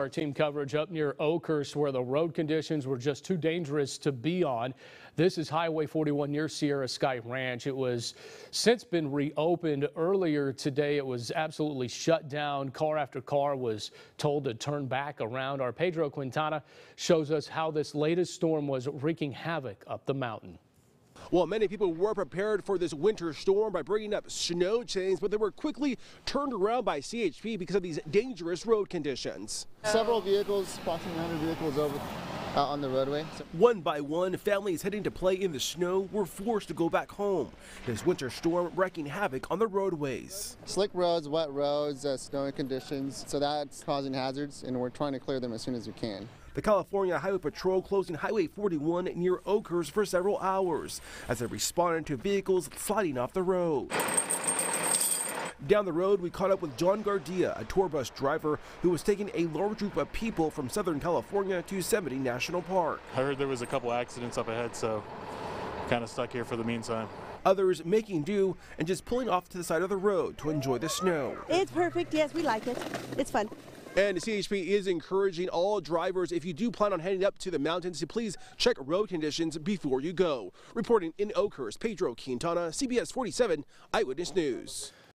Our team coverage up near Oakhurst where the road conditions were just too dangerous to be on. This is Highway 41 near Sierra Sky Ranch. It was since been reopened earlier today. It was absolutely shut down. Car after car was told to turn back around. Our Pedro Quintana shows us how this latest storm was wreaking havoc up the mountain. Well, many people were prepared for this winter storm by bringing up snow chains, but they were quickly turned around by CHP because of these dangerous road conditions. Several vehicles, approximately 100 vehicles over out on the roadway. One by one, families heading to play in the snow were forced to go back home. This winter storm wreaking havoc on the roadways. Slick roads, wet roads, uh, snowy conditions, so that's causing hazards, and we're trying to clear them as soon as we can. The California Highway Patrol closing Highway 41 near Oakhurst for several hours as they responded to vehicles sliding off the road. Down the road, we caught up with John Gardia, a tour bus driver who was taking a large group of people from Southern California to Yosemite National Park. I heard there was a couple accidents up ahead, so kind of stuck here for the meantime. Others making do and just pulling off to the side of the road to enjoy the snow. It's perfect. Yes, we like it. It's fun. And CHP is encouraging all drivers, if you do plan on heading up to the mountains, to please check road conditions before you go. Reporting in Oakhurst, Pedro Quintana, CBS 47 Eyewitness News.